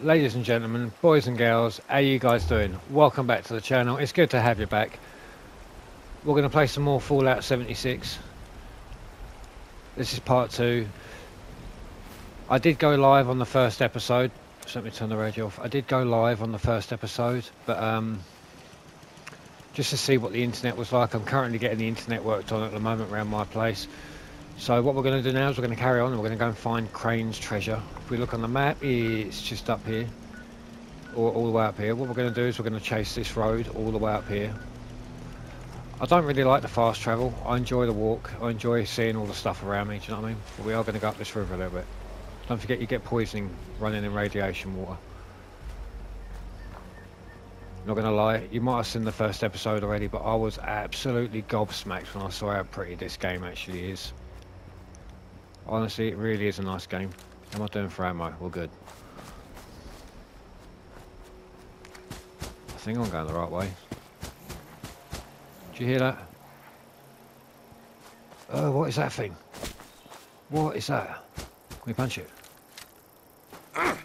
ladies and gentlemen, boys and girls, how are you guys doing? Welcome back to the channel. It's good to have you back. We're going to play some more Fallout 76. This is part two. I did go live on the first episode. Just let me turn the radio off. I did go live on the first episode, but um, just to see what the internet was like. I'm currently getting the internet worked on at the moment around my place. So what we're going to do now is we're going to carry on and we're going to go and find Crane's treasure. If we look on the map, it's just up here. Or all the way up here. What we're going to do is we're going to chase this road all the way up here. I don't really like the fast travel. I enjoy the walk. I enjoy seeing all the stuff around me, do you know what I mean? But we are going to go up this river a little bit. Don't forget you get poisoning running in radiation water. Not going to lie, you might have seen the first episode already, but I was absolutely gobsmacked when I saw how pretty this game actually is. Honestly, it really is a nice game. How am I doing for ammo? We're good. I think I'm going the right way. Did you hear that? Oh, what is that thing? What is that? Can we punch it? It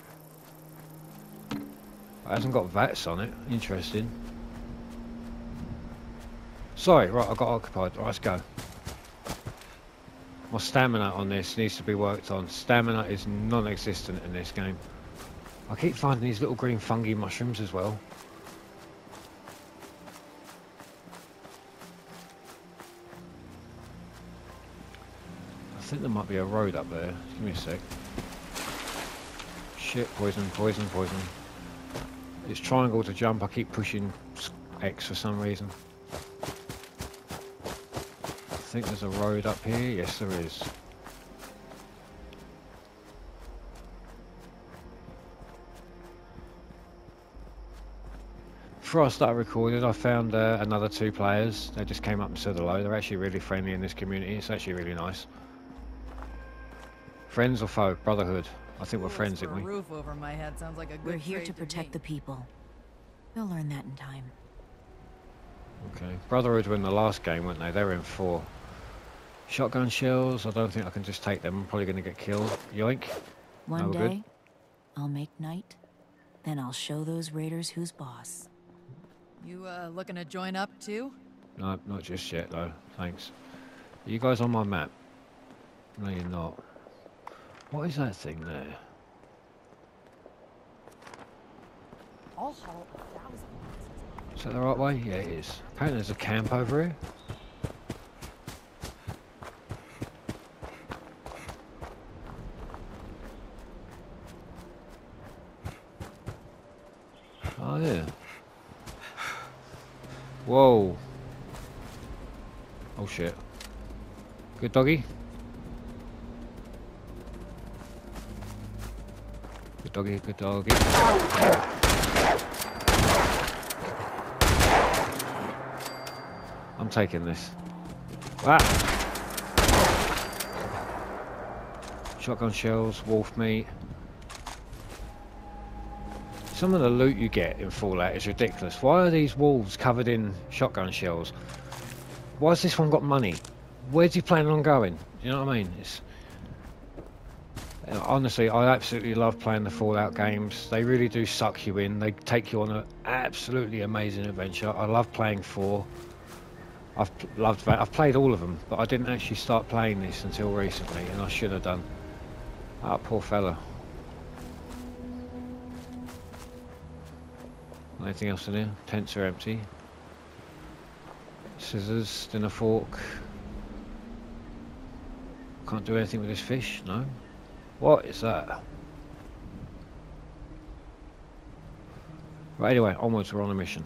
hasn't got VATS on it. Interesting. Sorry, right, I got occupied. Right, let's go. My stamina on this needs to be worked on. Stamina is non-existent in this game. I keep finding these little green fungi mushrooms as well. I think there might be a road up there. Give me a sec. Shit, poison, poison, poison. It's triangle to jump. I keep pushing X for some reason think there's a road up here. Yes, there is. Before I started recording, I found uh, another two players. They just came up and said hello. They're actually really friendly in this community. It's actually really nice. Friends or foe? Brotherhood. I think we're friends, aren't we? Roof over my head sounds like a good We're here to protect the people. They'll learn that in time. Okay. Brotherhood were in the last game, weren't they? They were in four. Shotgun shells, I don't think I can just take them. I'm probably going to get killed. Yoink. One no day, good. I'll make night. Then I'll show those raiders who's boss. You, uh, looking to join up, too? No, not just yet, though. Thanks. Are you guys on my map? No, you're not. What is that thing there? Is that the right way? Yeah, it is. Apparently there's a camp over here. Whoa. Oh shit. Good doggy. Good doggy, good doggy. I'm taking this. Ah! Shotgun shells, wolf meat. Some of the loot you get in Fallout is ridiculous. Why are these walls covered in shotgun shells? Why has this one got money? Where's he planning on going? You know what I mean? It's honestly, I absolutely love playing the Fallout games. They really do suck you in. They take you on an absolutely amazing adventure. I love playing 4. I've loved that. I've played all of them, but I didn't actually start playing this until recently, and I should have done. Ah, poor fella. Anything else in here? Tents are empty. Scissors, dinner fork. Can't do anything with this fish, no? What is that? Right, anyway, onwards, we're on a mission.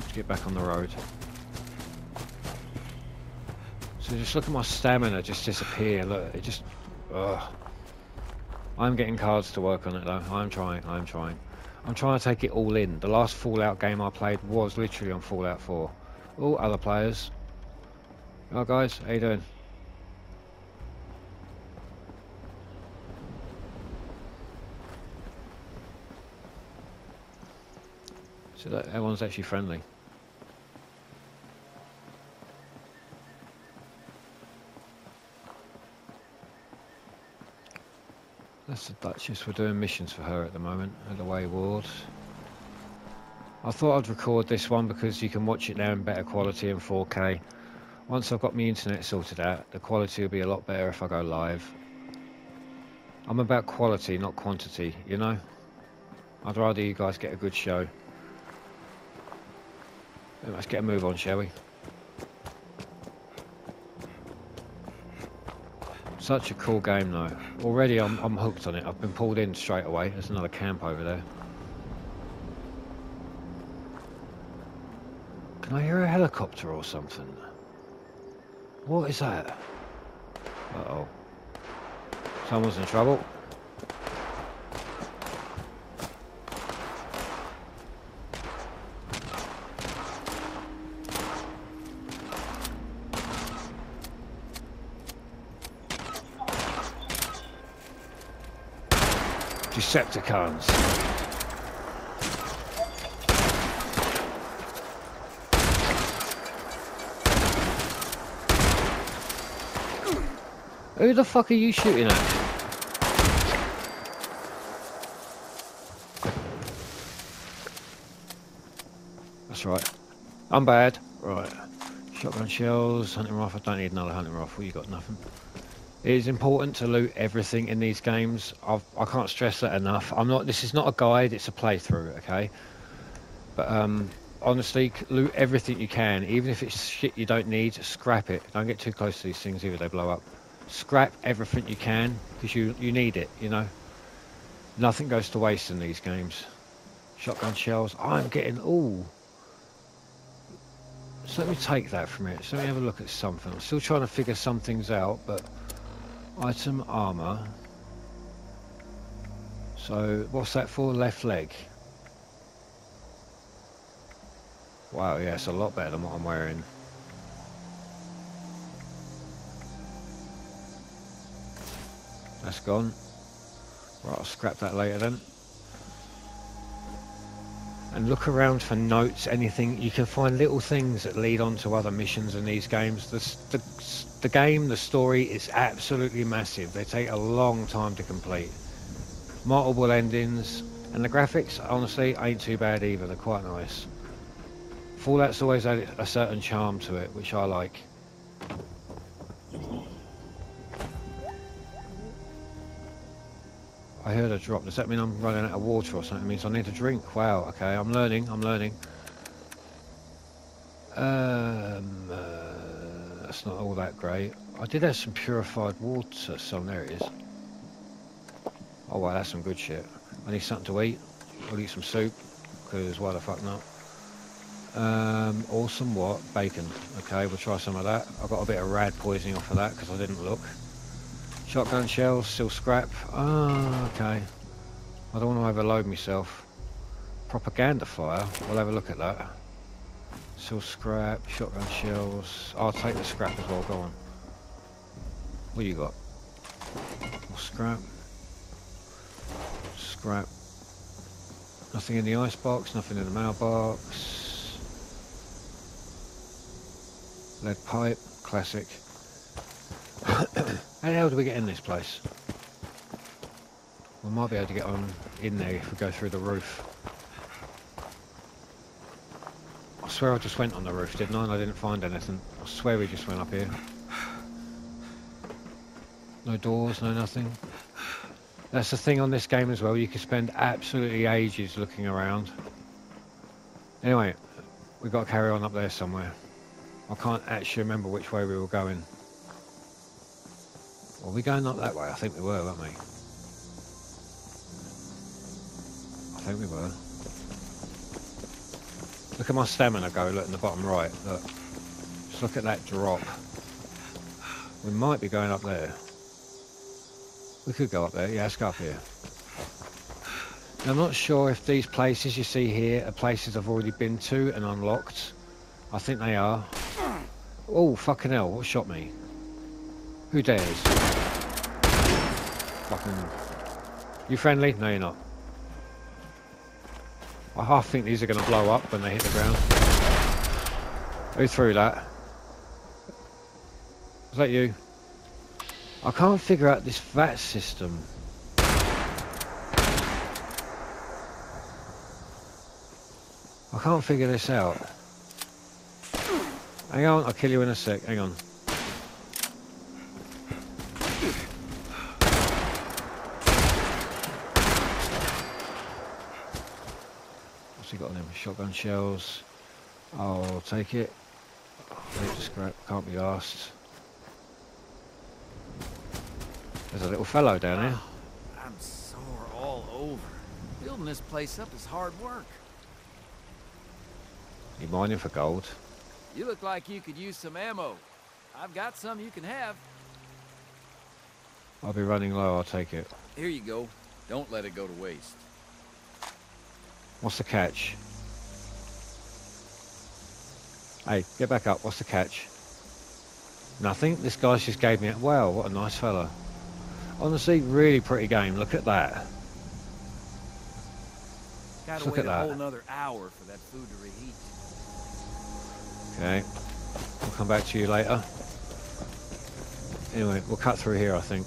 Let's get back on the road. So just look at my stamina just disappear, look, it just... Ugh. I'm getting cards to work on it though. I'm trying, I'm trying. I'm trying to take it all in. The last Fallout game I played was literally on Fallout 4. Oh, other players. Oh guys, how you doing? So that everyone's actually friendly. That's the Duchess. We're doing missions for her at the moment at the Wayward. I thought I'd record this one because you can watch it now in better quality in 4K. Once I've got my internet sorted out, the quality will be a lot better if I go live. I'm about quality, not quantity, you know? I'd rather you guys get a good show. Let's get a move on, shall we? Such a cool game though. Already I'm, I'm hooked on it. I've been pulled in straight away. There's another camp over there. Can I hear a helicopter or something? What is that? Uh-oh. Someone's in trouble. Decepticons. Who the fuck are you shooting at? That's right. I'm bad. Right. Shotgun shells, hunting rifle. I don't need another hunting rifle. You got nothing. It is important to loot everything in these games. I've, I can't stress that enough. I'm not. This is not a guide. It's a playthrough. Okay. But um, honestly, loot everything you can, even if it's shit you don't need. Scrap it. Don't get too close to these things either. They blow up. Scrap everything you can because you you need it. You know. Nothing goes to waste in these games. Shotgun shells. I'm getting all. So let me take that from it. So let me have a look at something. I'm still trying to figure some things out, but item armor. So what's that for? Left leg. Wow, yeah, it's a lot better than what I'm wearing. That's gone. Right, I'll scrap that later then and look around for notes, anything. You can find little things that lead on to other missions in these games. The, the, the game, the story is absolutely massive. They take a long time to complete. Multiple endings, and the graphics, honestly, ain't too bad either. They're quite nice. Fallout's always had a certain charm to it, which I like. I heard a drop. Does that mean I'm running out of water or something? It means I need a drink. Wow, okay, I'm learning, I'm learning. Um, uh, that's not all that great. I did have some purified water, So there it is. Oh wow, that's some good shit. I need something to eat. I'll eat some soup, because why the fuck not? Um, awesome what? Bacon. Okay, we'll try some of that. I got a bit of rad poisoning off of that, because I didn't look. Shotgun shells, still scrap. Ah, okay. I don't want to overload myself. Propaganda fire. We'll have a look at that. Still scrap, shotgun shells. I'll take the scrap as well, go on. What do you got? More scrap. Scrap. Nothing in the ice box, nothing in the mailbox. Lead pipe, classic. How the hell do we get in this place? We might be able to get on in there if we go through the roof. I swear I just went on the roof, didn't I? And I didn't find anything. I swear we just went up here. No doors, no nothing. That's the thing on this game as well. You can spend absolutely ages looking around. Anyway, we've got to carry on up there somewhere. I can't actually remember which way we were going. Were we going up that way? I think we were, weren't we? I think we were. Look at my stamina go, look in the bottom right, look. Just look at that drop. We might be going up there. We could go up there, yeah, let's go up here. Now, I'm not sure if these places you see here are places I've already been to and unlocked. I think they are. Oh, fucking hell, what shot me? Who dares? fucking... You friendly? No, you're not. I half think these are going to blow up when they hit the ground. Who threw that? Is that you? I can't figure out this VAT system. I can't figure this out. Hang on, I'll kill you in a sec. Hang on. Shotgun shells. I'll take it. Scrap. Can't be asked. There's a little fellow down here. Ah, I'm sore all over. Building this place up is hard work. You mining for gold? You look like you could use some ammo. I've got some you can have. I'll be running low. I'll take it. Here you go. Don't let it go to waste. What's the catch? Hey, get back up. What's the catch? Nothing. This guy's just gave me a... Wow, what a nice fella. Honestly, really pretty game. Look at that. Gotta Look wait at a that. whole another hour for that food to reheat. Okay. We'll come back to you later. Anyway, we'll cut through here, I think.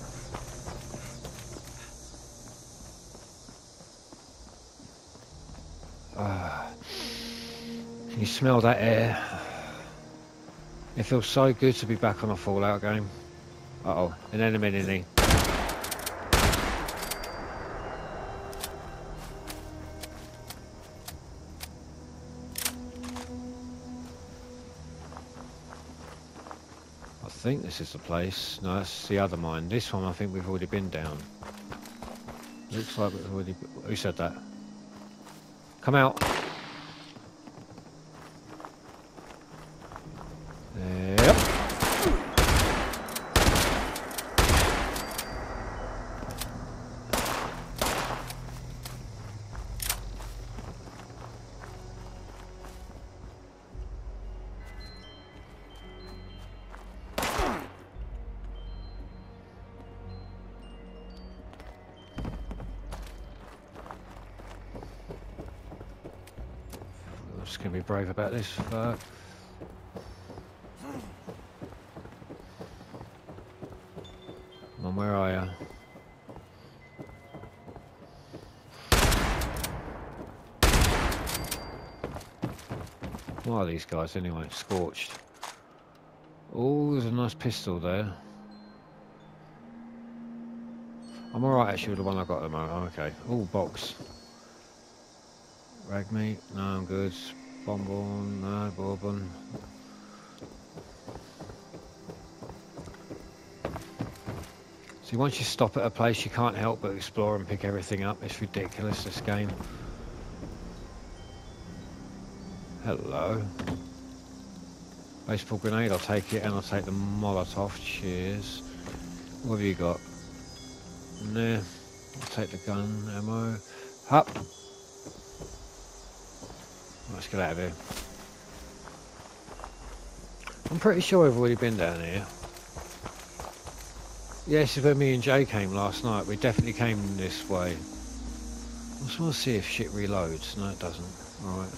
Ah. Can you smell that air? It feels so good to be back on a Fallout game. Uh-oh, an enemy enemy. I think this is the place. No, that's the other mine. This one I think we've already been down. Looks like we've already... Oh, Who said that? Come out. Just gonna be brave about this. Uh. Fuck. On, where are you? Why are these guys anyway? Scorched. Oh, there's a nice pistol there. I'm alright actually with the one I've got at the moment. I'm okay. Oh, box. Rag meat? No, I'm good. Bonbon? No, bourbon. See, once you stop at a place, you can't help but explore and pick everything up. It's ridiculous, this game. Hello. Baseball grenade, I'll take it, and I'll take the Molotov. Cheers. What have you got? Nah. I'll take the gun ammo. Up. Get out of here. I'm pretty sure I've already been down here. Is where me and Jay came last night. We definitely came this way. I just want to see if shit reloads. No, it doesn't. Alright.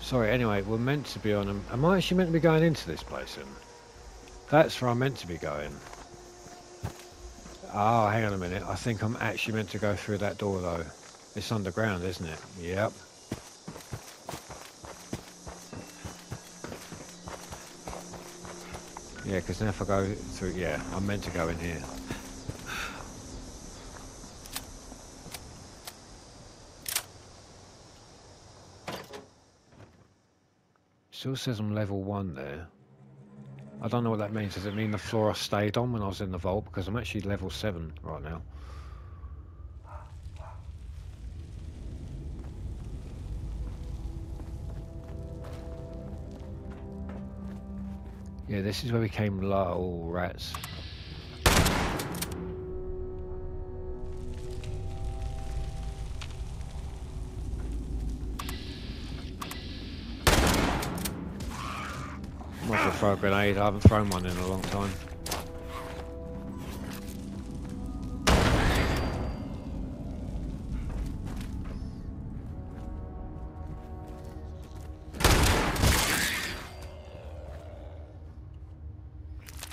Sorry, anyway, we're meant to be on... Am I actually meant to be going into this place then? That's where I'm meant to be going. Oh, hang on a minute. I think I'm actually meant to go through that door though. It's underground, isn't it? Yep. Yeah, because now if I go through, yeah, I'm meant to go in here. Still says I'm level one there. I don't know what that means. Does it mean the floor I stayed on when I was in the vault? Because I'm actually level 7 right now. Yeah, this is where we came low, rats. Throw a grenade. I haven't thrown one in a long time.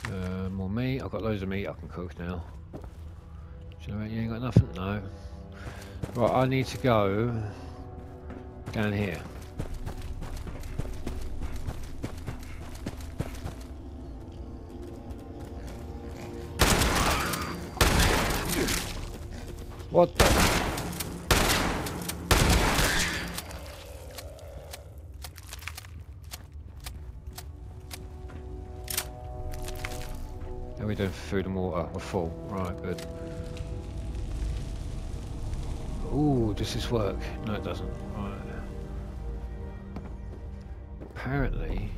Uh, more meat. I've got loads of meat I can cook now. Do you know? You ain't got nothing? No. Right, I need to go down here. What the? How are we doing food and water? We're full. Right, good. Ooh, does this work? No, it doesn't. Right. Apparently...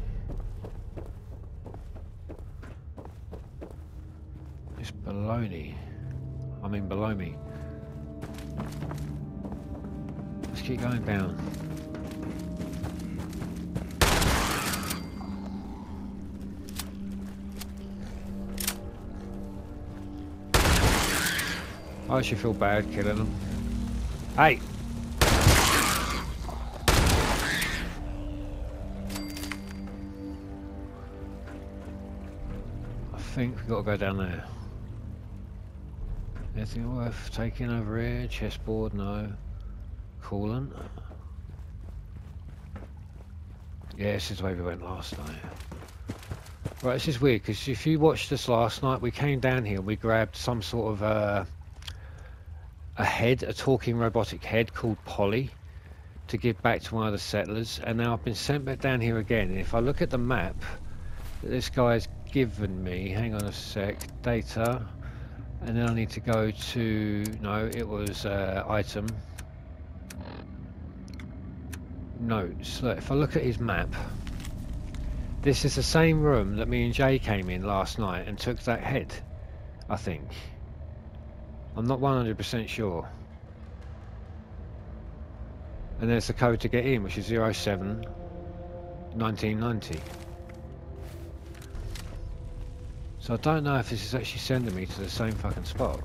It's baloney. I mean below me. Keep going down. I actually feel bad killing them. Hey! I think we've got to go down there. Anything worth taking over here? Chessboard? No. Coolant? Yeah, this is where we went last night. Right, this is weird because if you watched us last night, we came down here and we grabbed some sort of uh, a head, a talking robotic head called Polly, to give back to one of the settlers. And now I've been sent back down here again. And if I look at the map that this guy's given me, hang on a sec, data, and then I need to go to no, it was uh, item notes. Look, if I look at his map. This is the same room that me and Jay came in last night and took that head, I think. I'm not 100% sure. And there's the code to get in, which is 07 1990. So I don't know if this is actually sending me to the same fucking spot.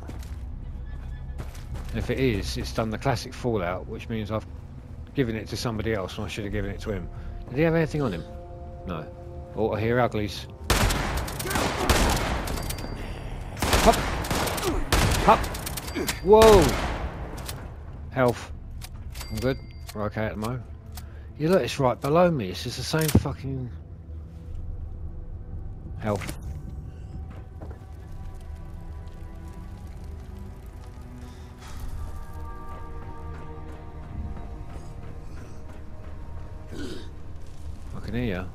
And if it is, it's done the classic Fallout, which means I've given it to somebody else and I should have given it to him. Did he have anything on him? No. Oh, I hear uglies. Hop! Hop! Whoa! Health. I'm good. We're okay at the moment. You look, it's right below me. It's just the same fucking... Health. Can hear you.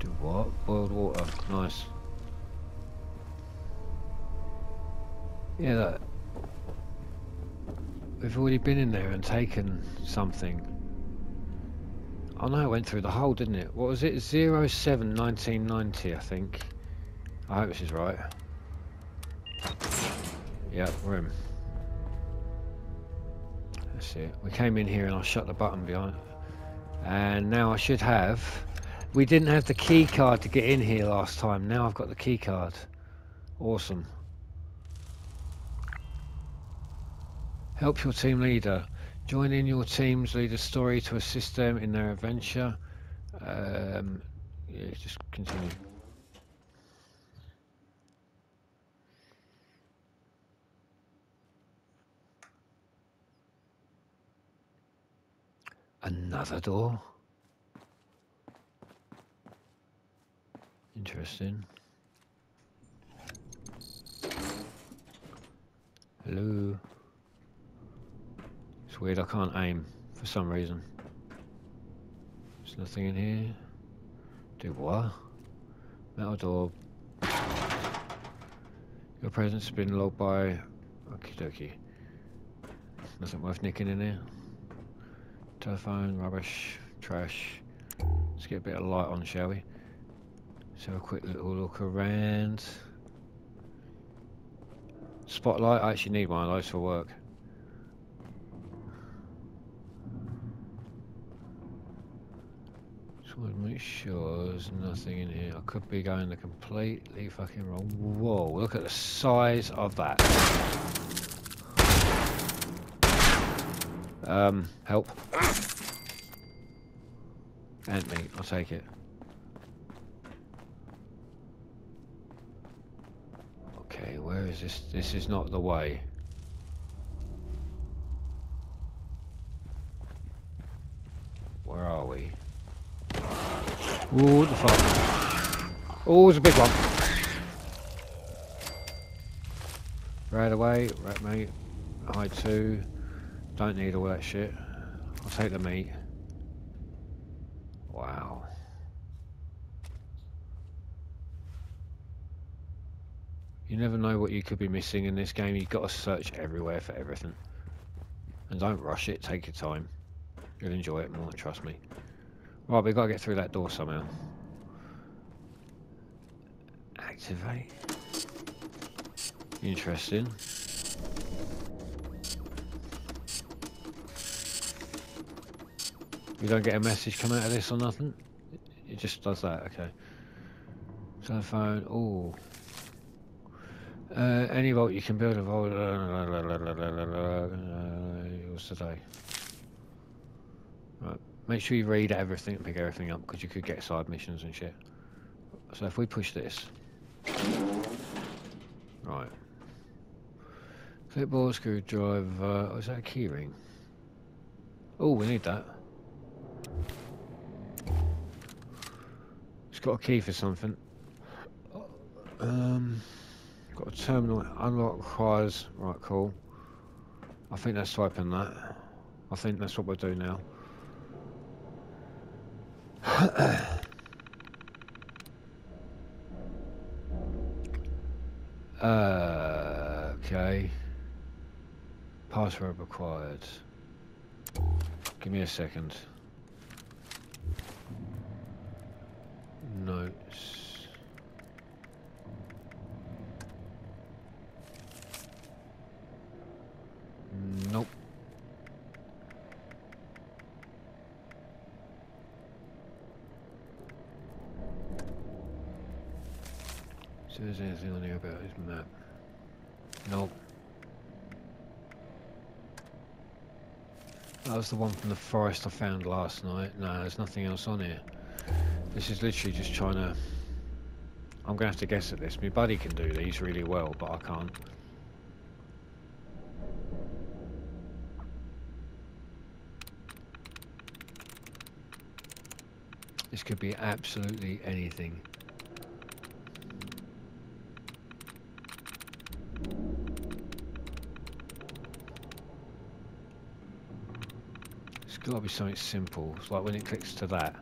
Do what? Boiled water. Nice. Yeah, that. We've already been in there and taken something. Oh no, it went through the hole, didn't it? What was it? 07 1990, I think. I hope this is right. Yep, room. That's it. We came in here and I shut the button behind. And now I should have... We didn't have the key card to get in here last time. Now I've got the key card. Awesome. Help your team leader. Join in your team's leader's story to assist them in their adventure. Um, yeah, just continue. Another door. Interesting. Hello. Weird, I can't aim for some reason. There's nothing in here. Do what? Metal door. Your presence has been logged by... Okie dokie. Nothing worth nicking in here. Telephone, rubbish, trash. Let's get a bit of light on, shall we? Let's have a quick little look around. Spotlight, I actually need one of those for work. Just want to make sure there's nothing in here. I could be going the completely fucking wrong. Whoa, look at the size of that. Um, help. Ant meat, I'll take it. Okay, where is this? This is not the way. Where are we? Ooh, what the fuck? Oh, it's a big one. Right away, right mate. High too. Don't need all that shit. I'll take the meat. Wow. You never know what you could be missing in this game. You've got to search everywhere for everything. And don't rush it, take your time. You'll enjoy it more, trust me. Right, we've got to get through that door somehow. Activate. Interesting. You don't get a message come out of this or nothing? It just does that, okay. Telephone, oh. Uh, any vault you can build a vault. What's today? Make sure you read everything and pick everything up because you could get side missions and shit. So if we push this. Right. Clipboard, screwdriver. Oh, is that a keyring? Oh, we need that. It's got a key for something. Um, got a terminal. Unlock requires. Right, cool. I think that's swiping that. I think that's what we'll do now. uh, okay. Password required. Give me a second. Notes. Nope. So there's anything about? Nope. That was the one from the forest I found last night. No, there's nothing else on here. This is literally just trying to... I'm going to have to guess at this. My buddy can do these really well, but I can't. This could be absolutely anything. It's got to be something simple. It's like when it clicks to that.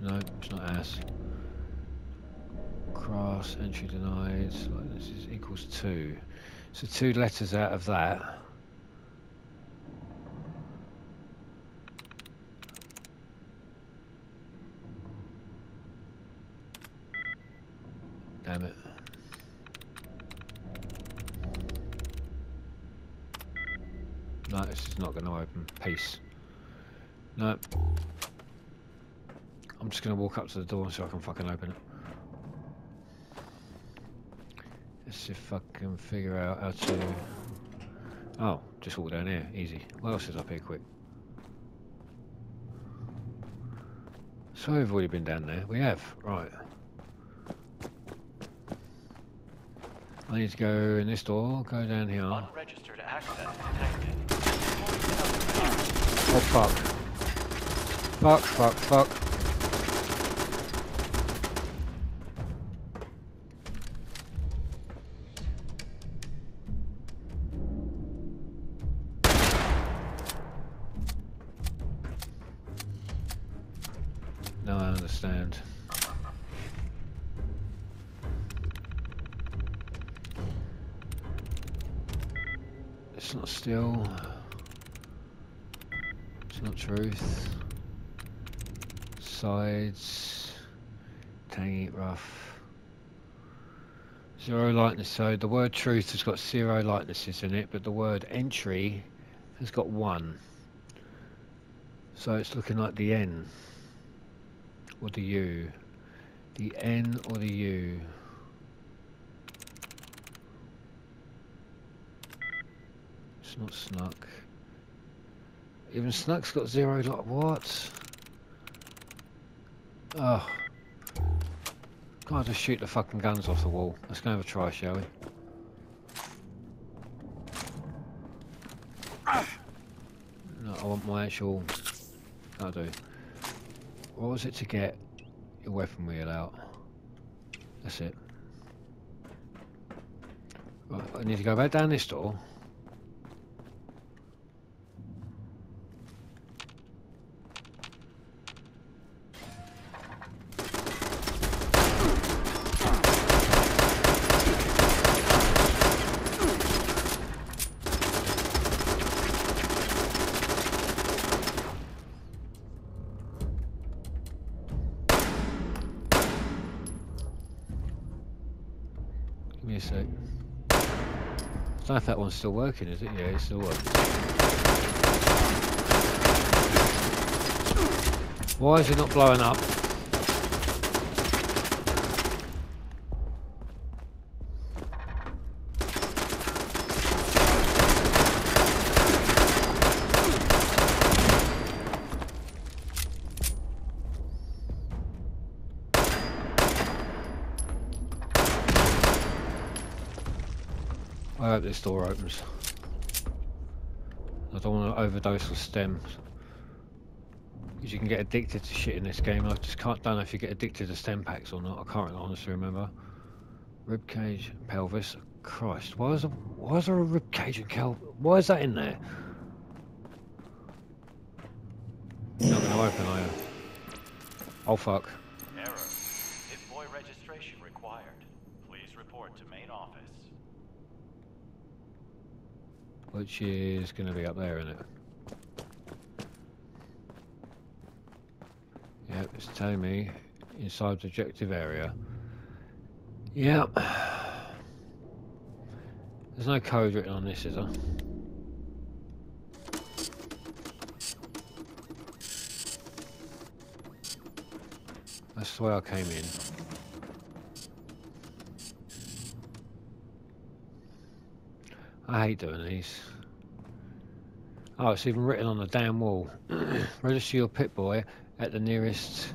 No, it's not ass. Cross, entry denied. Like this is equals two. So two letters out of that. Damn it. No, this is not going to open. Peace. No. I'm just going to walk up to the door so I can fucking open it. Let's see if I can figure out how to... Oh, just walk down here. Easy. What else is up here quick? So we've already been down there. We have. Right. I need to go in this door, go down here. Oh Unregistered access detected. Oh, fuck. Fuck, fuck, fuck. Now I understand. It's not still. It's not truth. Sides. Tangy, rough. Zero likeness. So the word truth has got zero likenesses in it, but the word entry has got one. So it's looking like the N or the U. The N or the U. It's not Snuck. Even Snuck's got zero dot what? Oh. Can't just shoot the fucking guns off the wall? Let's go have a try, shall we? No, I want my actual... I do. What was it to get your weapon wheel out? That's it. Right, I need to go back down this door. Give me a sec. I don't know if that one's still working, is it? Yeah, it's still working. Why is it not blowing up? This door opens. I don't want to overdose with stems. Because you can get addicted to shit in this game. I just can't don't know if you get addicted to Stimpaks or not. I can't honestly remember. Rib cage, pelvis. Christ, why is there, why is there a rib cage and cal? Why is that in there? You're not going to open, are you? Oh fuck. Error. Pip-Boy registration required. Please report to main office. Which is going to be up there, isn't it? Yep, it's telling me inside the objective area. Yep. There's no code written on this, is there? That's the way I came in. I hate doing these. Oh, it's even written on the damn wall. Register your Pip-Boy at the nearest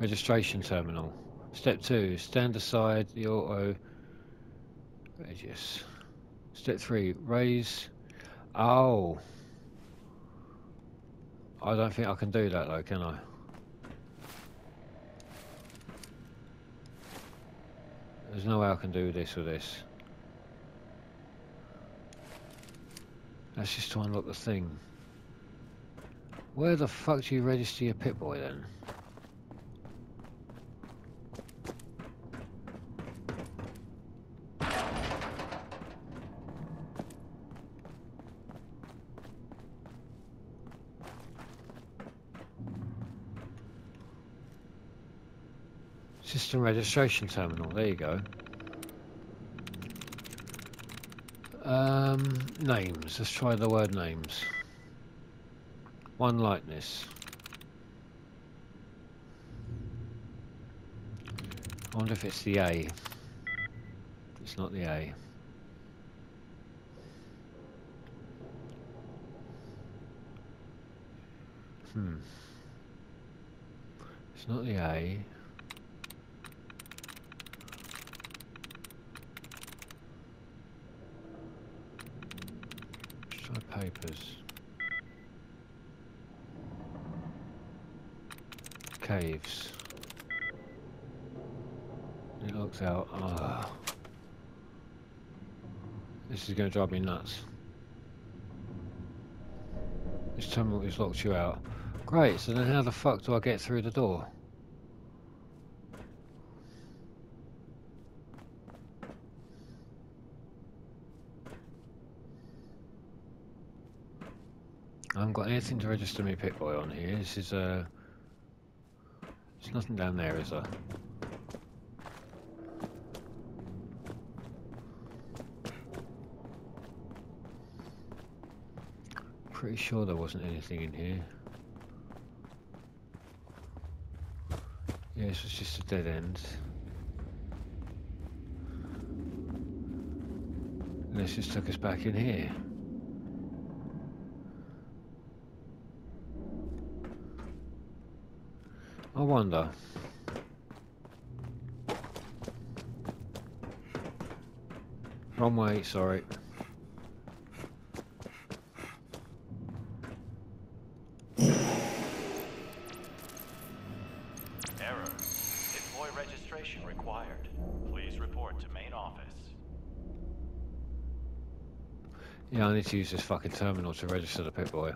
registration terminal. Step 2. Stand aside the auto radius. Step 3. Raise... Oh! I don't think I can do that though, can I? There's no way I can do this with this. That's just to unlock the thing. Where the fuck do you register your Pip-Boy then? System registration terminal, there you go. Um, names. Let's try the word names. One likeness. I wonder if it's the A. It's not the A. Hmm. It's not the A. Let's try papers. Caves. It looks out. Ah. This is going to drive me nuts. This terminal has locked you out. Great, so then how the fuck do I get through the door? I haven't got anything to register me Pip-Boy on here. This is Uh, there's nothing down there, is there? Pretty sure there wasn't anything in here. Yeah, this was just a dead end. This just took us back in here. I wonder. Wrong way, sorry. Error. Pip-Boy registration required. Please report to main office. Yeah, I need to use this fucking terminal to register the Pip-Boy.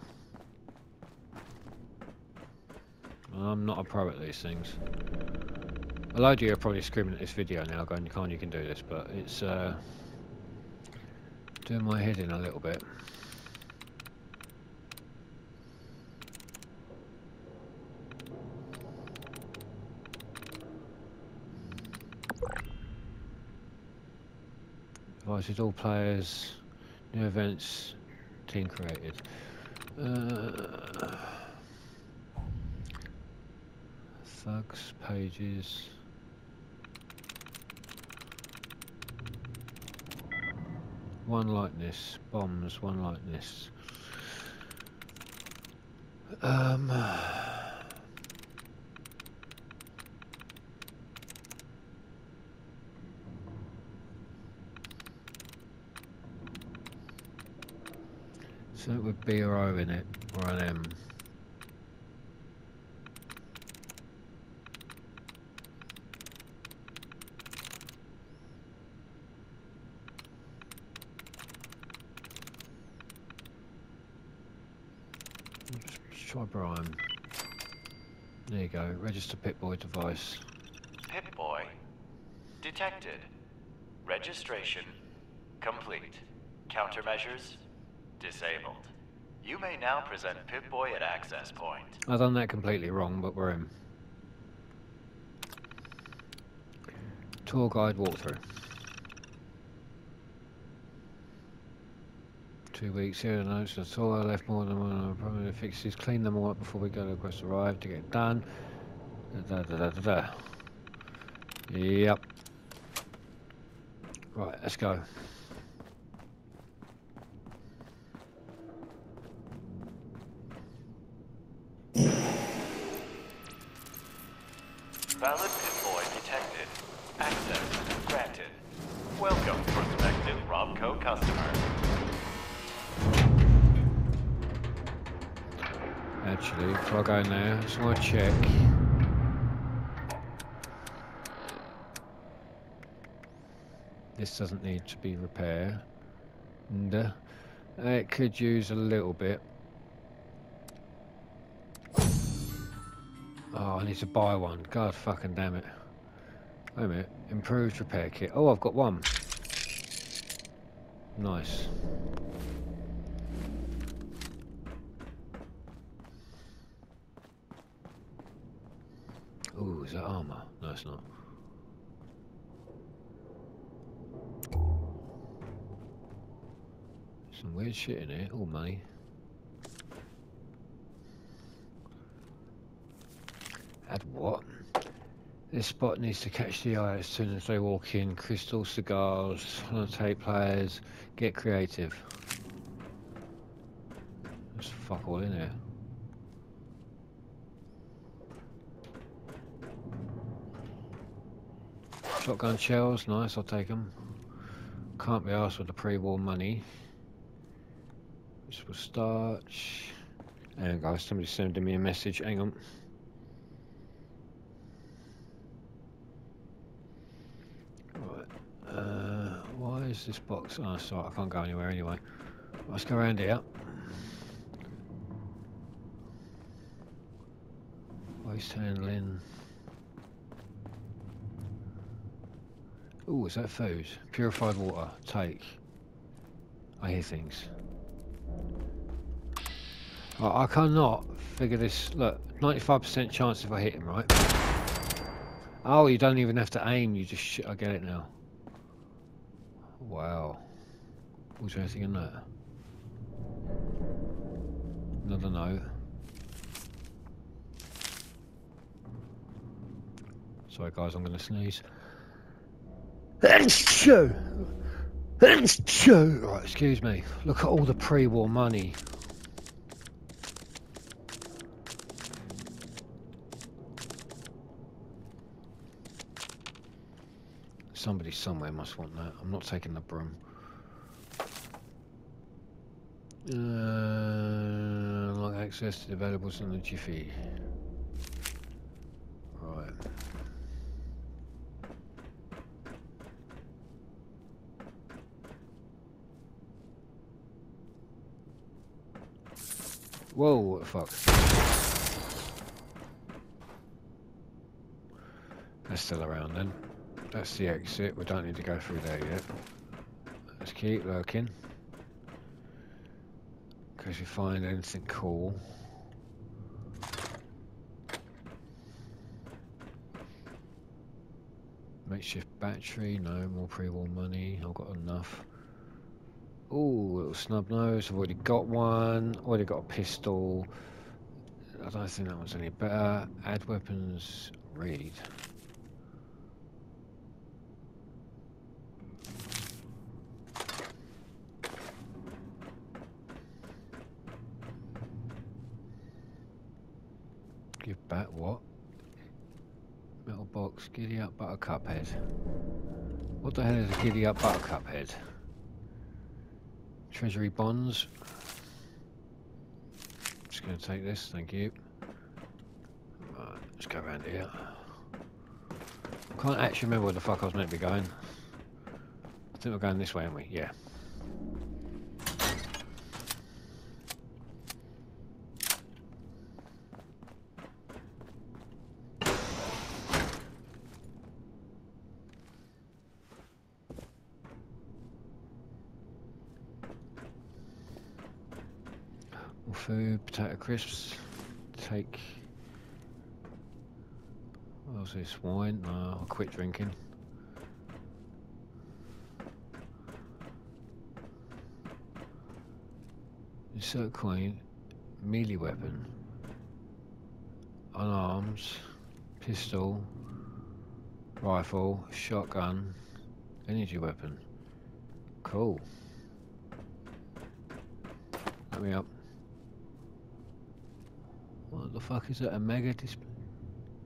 I'm not a pro at these things. A lot of you are probably screaming at this video now going, can't you can do this, but it's uh, doing my head in a little bit. Advises all players, new events, team created. Uh, thugs, pages. One likeness, bombs, one likeness. Um. So it would be or O in it, or an M. Just try Brian. There you go, register Pip-Boy device. Pip-Boy. Detected. Registration complete. Countermeasures disabled. You may now present Pip-Boy at access point. I've done that completely wrong, but we're in. Tour guide walkthrough. Two weeks here, notes the tour. I left more than one primary fixes. Clean them all up before we go to the quest arrive to get done. Da, da, da. Yep. Right, let's go. Doesn't need to be repaired. And, uh, it could use a little bit. Oh, I need to buy one. God fucking damn it. Wait a minute. Improved repair kit. Oh, I've got one. Nice. Ooh, is that armor? No, it's not. Some weird shit in here. All money. Add what? This spot needs to catch the eye as soon as they walk in. Crystal cigars, tape players. Get creative. There's fuck all in here. Shotgun shells, nice, I'll take them. Can't be asked with the pre-war money. Will start. Hang on guys, somebody's sending me a message, hang on. Uh, why is this box? Oh, sorry, I can't go anywhere anyway. Let's go around here. Waste handling. Oh, is that food? Purified water. Take. I hear things. I I cannot figure this. Look, 95% chance if I hit him, right? Oh, you don't even have to aim. You just. I get it now. Wow. Was there anything in there? Another note. Sorry, guys. I'm going to sneeze. Right, excuse me. Look at all the pre-war money. Somebody somewhere must want that. I'm not taking the broom. Uh, like access to developers in the Jiffy. The fuck? They're still around then. That's the exit. We don't need to go through there yet. Let's keep looking. In case we find anything cool. Makeshift battery, no more pre-war money, I've got enough. Ooh, little snub nose, I've already got one, already got a pistol. I don't think that one's any better. Add weapons, read. Give back what? Metal box, giddy up buttercup head. What the hell is a giddy up buttercup head? Treasury bonds. Just gonna take this, thank you. Right, let's go around here. I Can't actually remember where the fuck I was meant to be going. I think we're going this way, aren't we? Yeah. More food, potato crisps. Take. What this? Wine? No, I'll quit drinking. Insert coin. Melee weapon. Unarmed. Pistol. Rifle. Shotgun. Energy weapon. Cool. Let me up. What the fuck is that? A mega?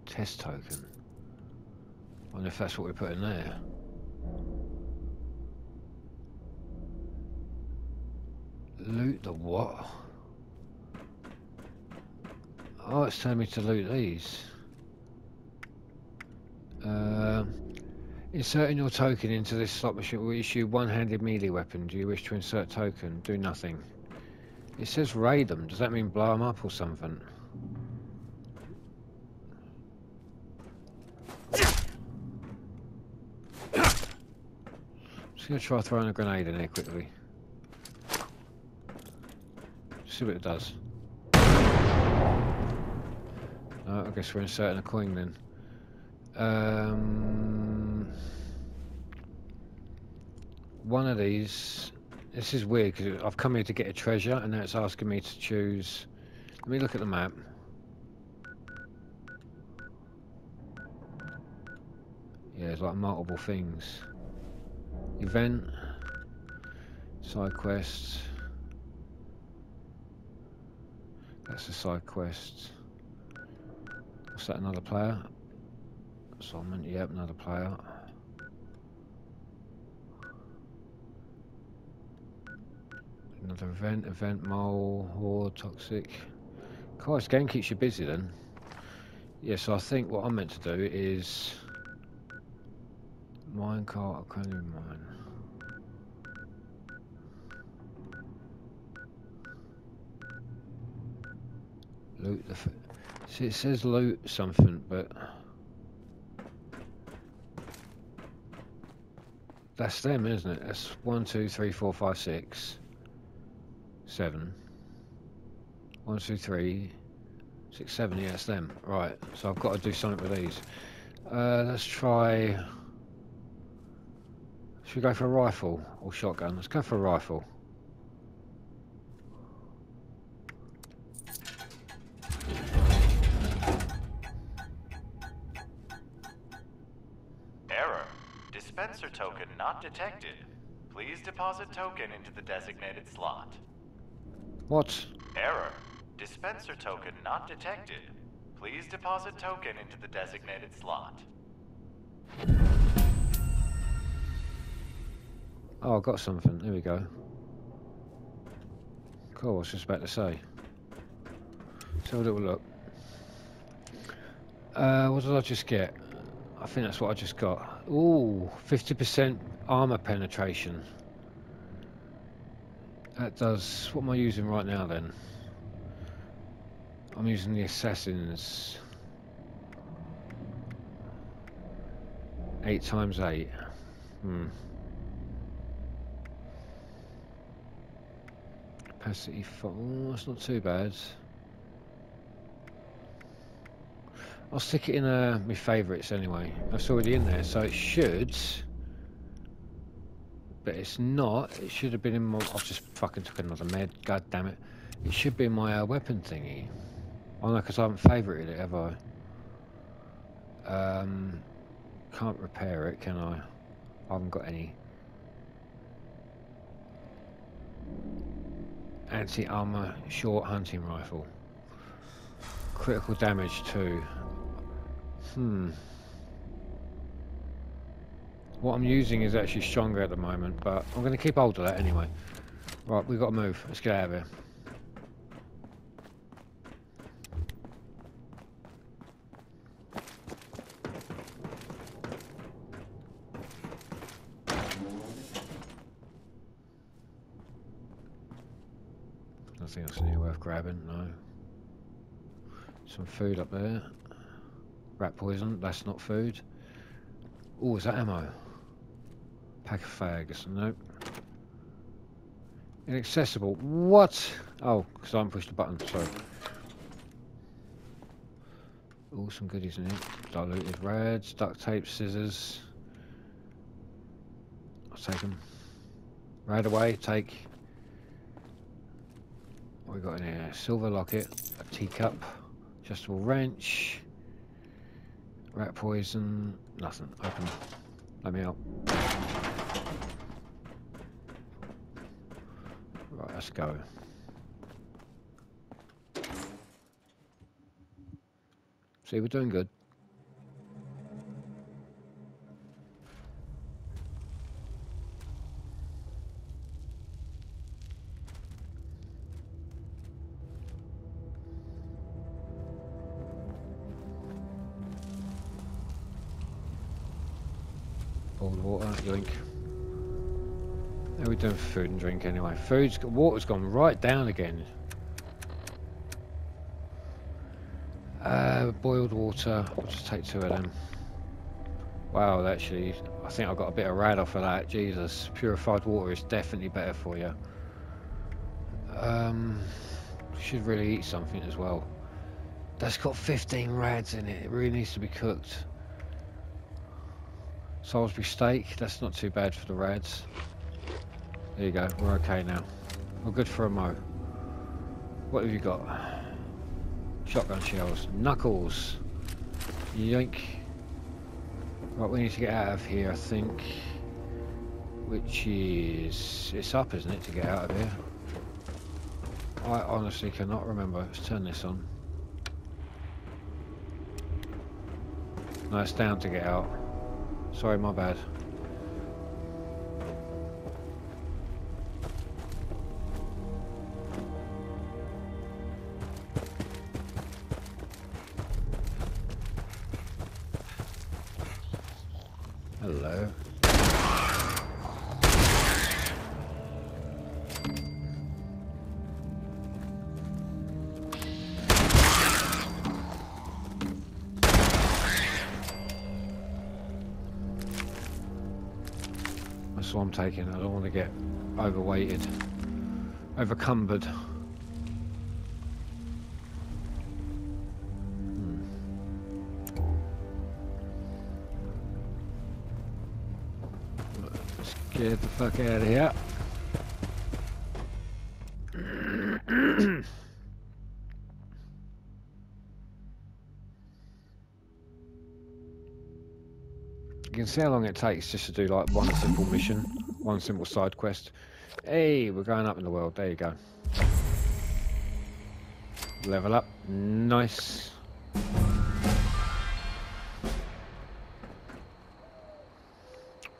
Test token. wonder if that's what we put in there. Loot the what? Oh, it's telling me to loot these. Um, inserting your token into this slot machine will issue one-handed melee weapon. Do you wish to insert token? Do nothing. It says raid them. Does that mean blow them up or something? I'm just gonna try throwing a grenade in there quickly. See what it does. I guess we're inserting a coin then. Um, one of these. This is weird because I've come here to get a treasure and now it's asking me to choose. Let me look at the map. Yeah, there's like multiple things. Event, side quests. That's a side quest. What's that? Another player? Solomon, yep, another player. Another event, event mole, horde, toxic. This game keeps you busy then. Yeah, so I think what I'm meant to do is minecart, I can't even mine. Loot the. See, it says loot something, but that's them, isn't it? That's one, two, three, four, five, six, seven. One, two, three, six, seven. Yeah, it's them. Right. So I've got to do something with these. Uh, let's try. Should we go for a rifle or shotgun? Let's go for a rifle. Error. Dispenser token not detected. Please deposit token into the designated slot. What? Error. Dispenser token not detected. Please deposit token into the designated slot. Oh, I got something. There we go. Cool, I was just about to say. Let's have a little look. Uh, what did I just get? I think that's what I just got. Ooh, 50% armor penetration. That does... What am I using right now then? I'm using the Assassins. 8 times 8. Hmm. Capacity 4. Oh, that's not too bad. I'll stick it in uh, my favourites anyway. It's already in there, so it should. But it's not. It should have been in my. I've just fucking took another med. God damn it! It should be in my uh, weapon thingy. Oh no, because I haven't favorited it, have I? Um, can't repair it, can I? I haven't got any. Anti-armor short hunting rifle. Critical damage too. Hmm. What I'm using is actually stronger at the moment, but I'm going to keep hold of that anyway. Right, we've got to move. Let's get out of here. Nothing else in here worth grabbing, no. Some food up there. Rat poison, that's not food. Oh, is that ammo? Pack of fags, nope. Inaccessible, what? Oh, because I haven't pushed the button, sorry. Oh, some goodies in here. Diluted rads, duct tape, scissors. I'll take them. Right away, take. We got in here? Silver locket, a teacup, adjustable wrench, rat poison, nothing. Open. Let me out. Right, let's go. See, we're doing good. Boiled water, yoink. How are we doing food and drink anyway? Food's, water's gone right down again. Uh, boiled water, I'll just take two of them. Wow, actually, I think I got a bit of rad off of that. Jesus, purified water is definitely better for you. Um, should really eat something as well. That's got 15 rads in it. It really needs to be cooked. Salisbury steak, that's not too bad for the rads. There you go, we're okay now. We're good for a mo. What have you got? Shotgun shells. Knuckles. Yoink. Right, we need to get out of here, I think. Which is... It's up, isn't it, to get out of here? I honestly cannot remember. Let's turn this on. No, it's down to get out. Sorry, my bad. Overcumbered. Hmm. Let's get the fuck out of here. You can see how long it takes just to do like one simple mission, one simple side quest. Hey, we're going up in the world. There you go. Level up. Nice.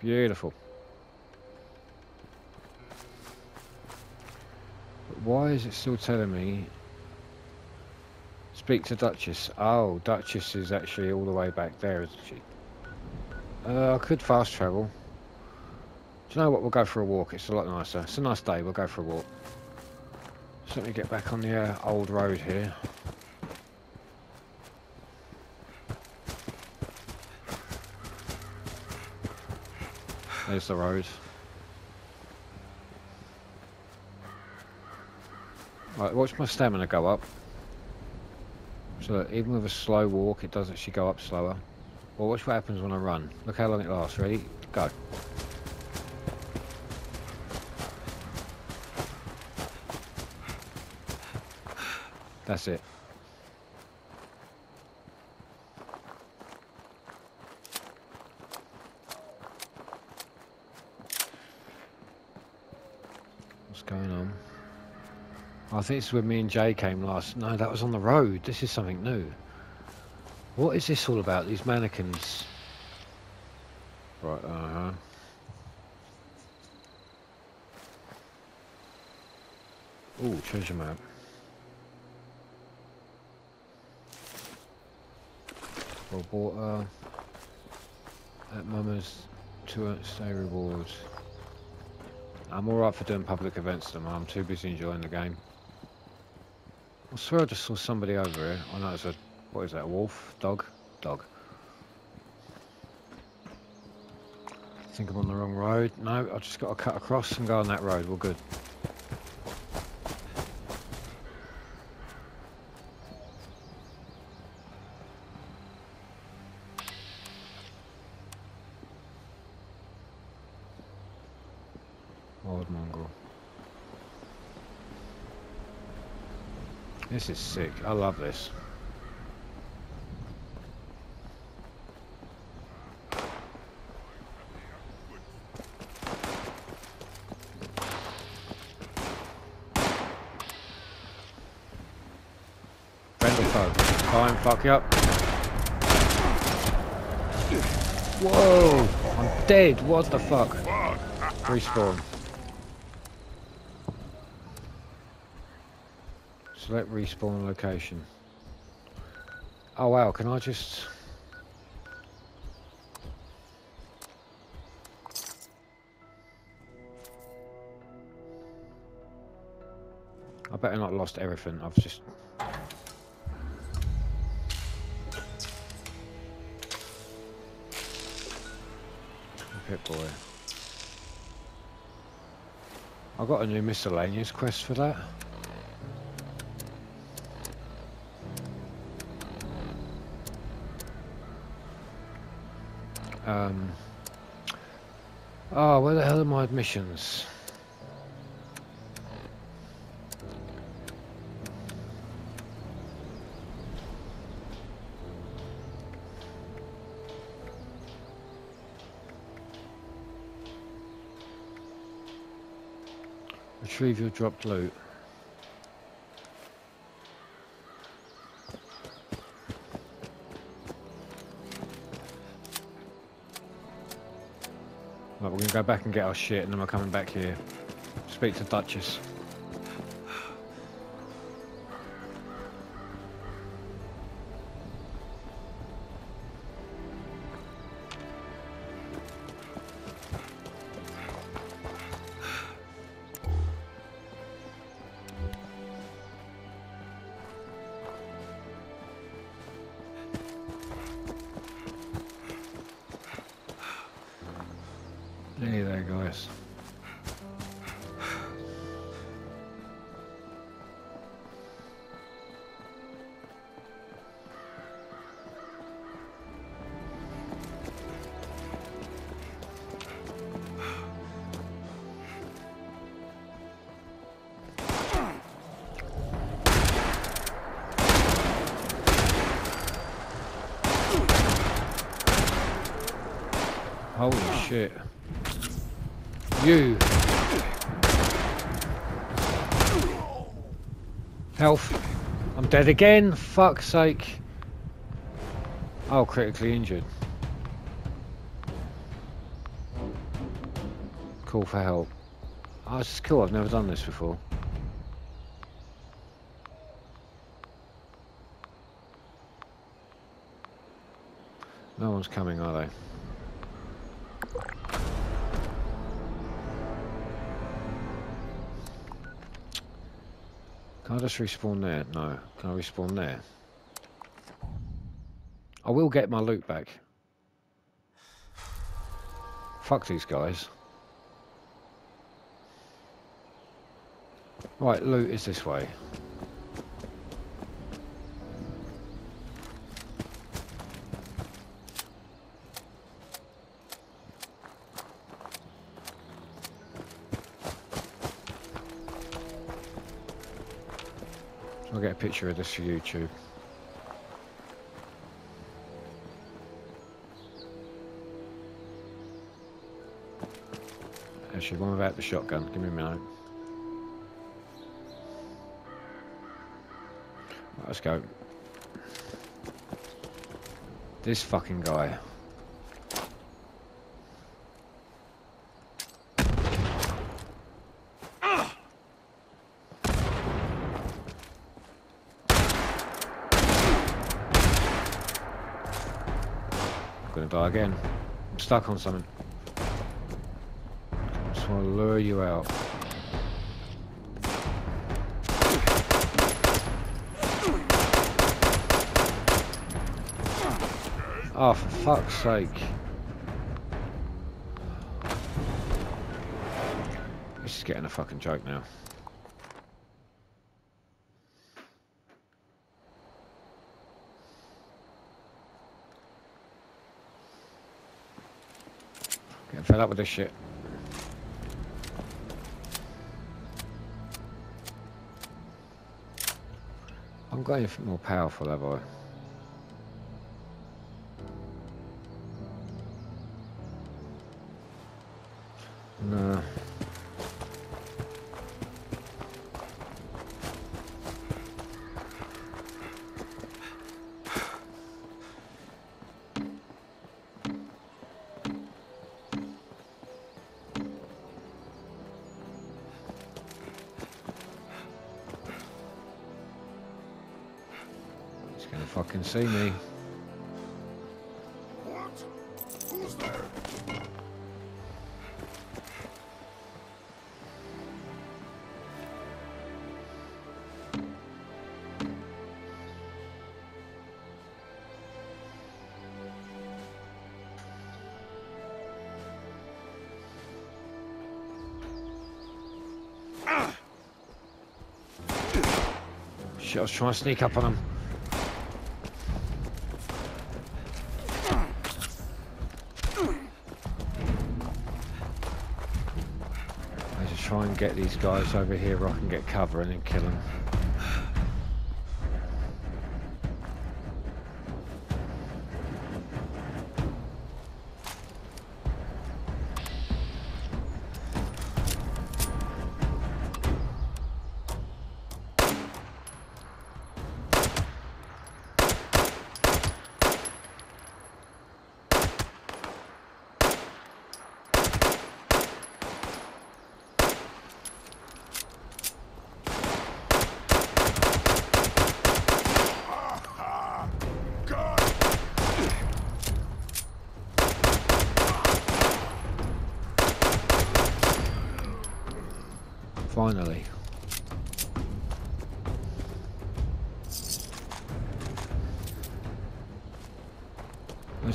Beautiful. But why is it still telling me Speak to Duchess. Oh, Duchess is actually all the way back there, isn't she? Uh, I could fast travel. Do you know what? We'll go for a walk. It's a lot nicer. It's a nice day. We'll go for a walk. So let me get back on the uh, old road here. There's the road. Right, watch my stamina go up. So even with a slow walk, it does actually go up slower. Well, watch what happens when I run. Look how long it lasts. Ready? Go. That's it. What's going on? I think this is where me and Jay came last. No, that was on the road. This is something new. What is this all about? These mannequins. Right, uh-huh. Ooh, treasure map. Bought uh, at Mama's to stay rewards. I'm alright for doing public events at I'm too busy enjoying the game. I swear I just saw somebody over here. I know it's a, what is that, a wolf? Dog? Dog. I think I'm on the wrong road. No, I've just got to cut across and go on that road. We're good. Old mongrel. This is sick. I love this. And fuck you up. Whoa! I'm dead. What the fuck? Respawn. Select respawn location. Oh wow, can I just... I better not lost everything, I've just... Pip-Boy. I got a new miscellaneous quest for that. Um, oh, where the hell are my admissions? Retrieve your dropped loot. We're gonna go back and get our shit and then we're coming back here. Speak to Duchess. Dead again, fuck's sake. Oh, critically injured. Call for help. Ah, oh, this is cool, I've never done this before. No one's coming, are they? Can I just respawn there? No. Can I respawn there? I will get my loot back. Fuck these guys. Right, loot is this way. Picture of this for YouTube. Actually, one without the shotgun. Give me a minute. Let's go. This fucking guy. I'm gonna die again. I'm stuck on something. I Just want to lure you out. Oh, for fuck's sake. This is getting a fucking joke now. Getting fed up with this shit. I'm going for more powerful, have I? Shit, I was trying to sneak up on him. I just try and get these guys over here where I can get cover and then kill them.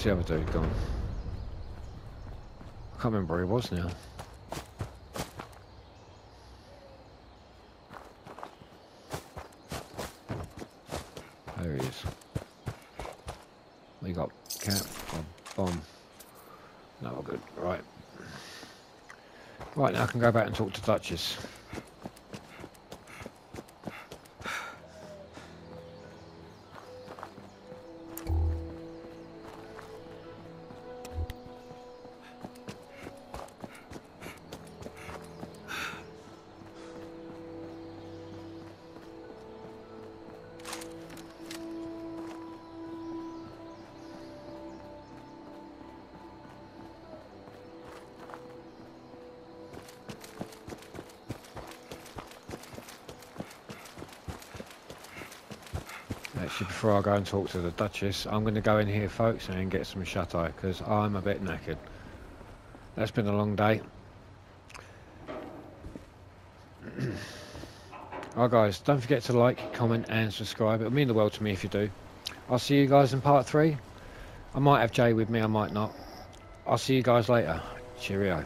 Where's the other dude gone? I can't remember where he was now. There he is. We got cap, a bomb. No, we're good. Right. Right, now I can go back and talk to Duchess. Before I go and talk to the Duchess, I'm going to go in here, folks, and get some shut-eye, because I'm a bit knackered. That's been a long day. Alright guys, don't forget to like, comment and subscribe. It'll mean the world to me if you do. I'll see you guys in part 3. I might have Jay with me, I might not. I'll see you guys later. Cheerio.